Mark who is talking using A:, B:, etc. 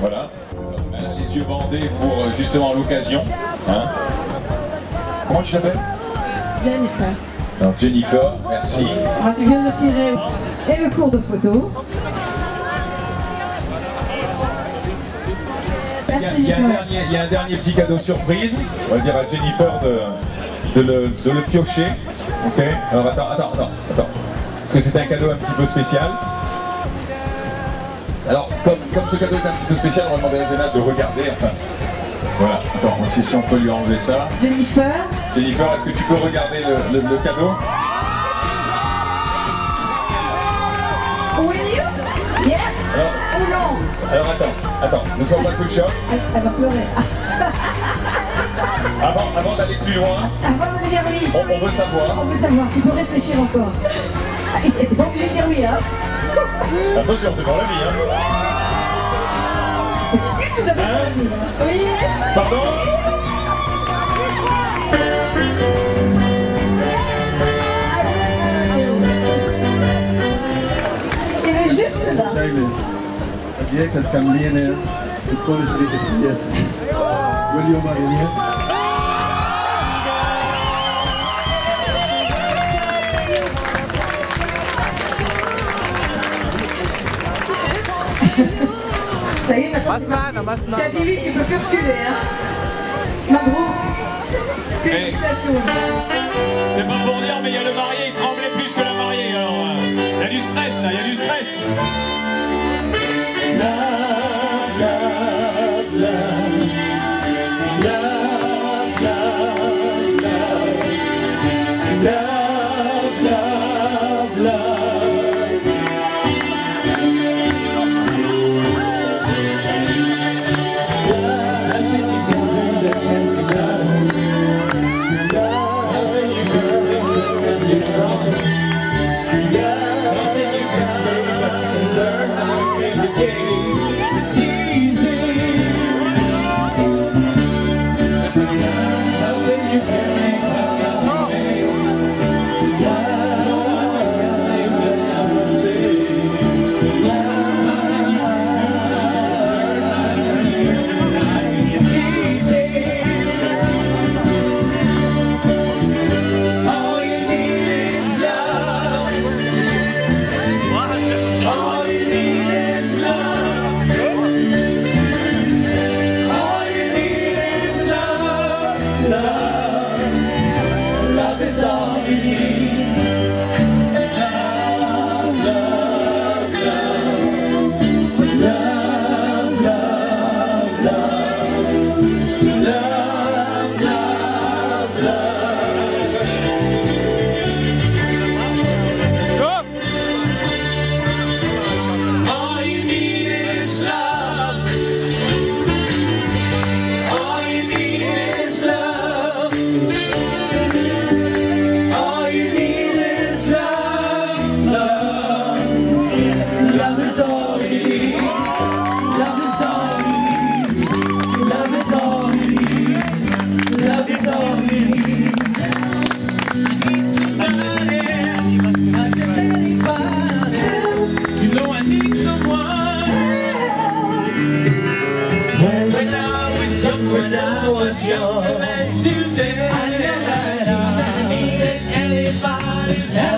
A: Voilà, les yeux bandés pour euh, justement l'occasion. Hein. Comment tu t'appelles?
B: Jennifer.
A: Alors Jennifer, merci.
B: Alors, tu viens de tirer et le cours de photo. Il y, a, il y a un dernier,
A: il y a un dernier petit cadeau surprise. On va dire à Jennifer de, de, le, de le piocher. Ok Alors attends, attends, attends, attends. Parce que c'est un cadeau un petit peu spécial. Alors, comme, comme ce cadeau est un petit peu spécial, on va demander à Zéna de regarder. Enfin, voilà. Attends, on essayer si on peut lui enlever ça.
B: Jennifer,
A: Jennifer, est-ce que tu peux regarder le, le- le cadeau
B: will you? Yes
A: alors,
B: ou non?
A: alors attends, attends, nous sommes passés au shop.
B: elle, elle va pleurer.
A: Avant, avant d'aller plus loin,
B: Avant de dire oui, on,
A: on veut savoir.
B: on veut savoir, tu peux réfléchir encore. C'est pas obligé de dire oui, hein
A: Attention, c'est pour la vie, hein.
B: C'est plus tout à fait Hein oui, hein.
C: William.
B: Ça y est, maintenant. Tu peux plus reculer, hein. Mabrouk. Félicitations.
A: C'est pas pour dire, mais il y a le marié, il tremblait plus que la mariée, alors euh, il y a du stress, là, il y a du stress. love.
D: love. Love is all we need. Love is all we need. Love is all we need. Love is all we need. I need somebody, just anybody.
A: You know I need someone.
D: When, I was young, when I was young, today I anybody.